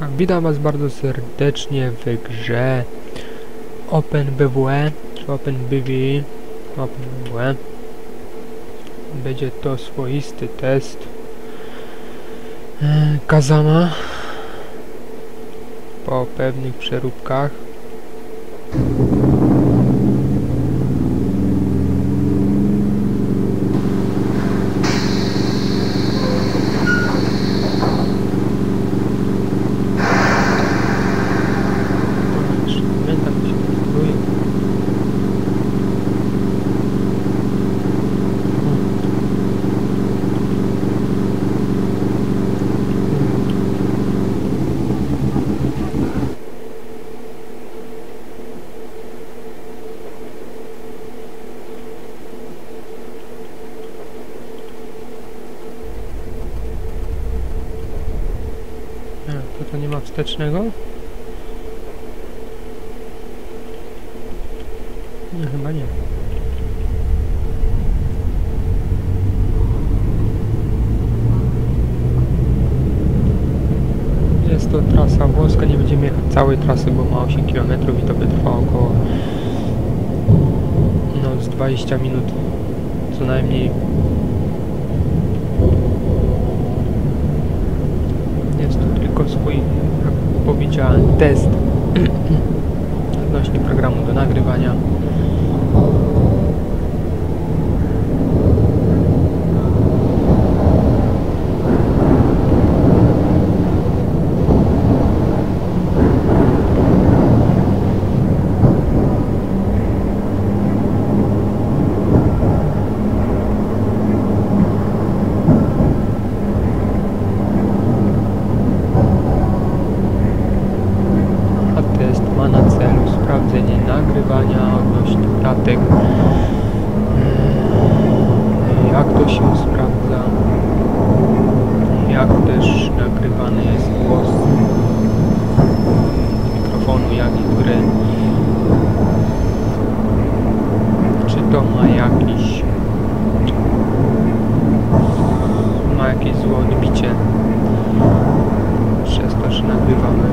Tak, witam Was bardzo serdecznie w grze OpenBWE, czy OpenBWE, OpenBWE. Będzie to swoisty test e, Kazama po pewnych przeróbkach. Jeszcze Pamiętam, jak się konstruuje. To to nie ma wstecznego? Nie, chyba nie. Jest to trasa włoska, nie będziemy jechać całej trasy, bo ma 8 km i to by trwało około no z 20 minut co najmniej. Jest to tylko swój, jak test odnośnie programu do nagrywania. wyzwania odnośnie datek, mm, jak to się sprawdza, jak też nagrywany jest głos mikrofonu, jak i gry. Czy to ma jakiś ma jakieś złe odbicie przez to, że nagrywamy?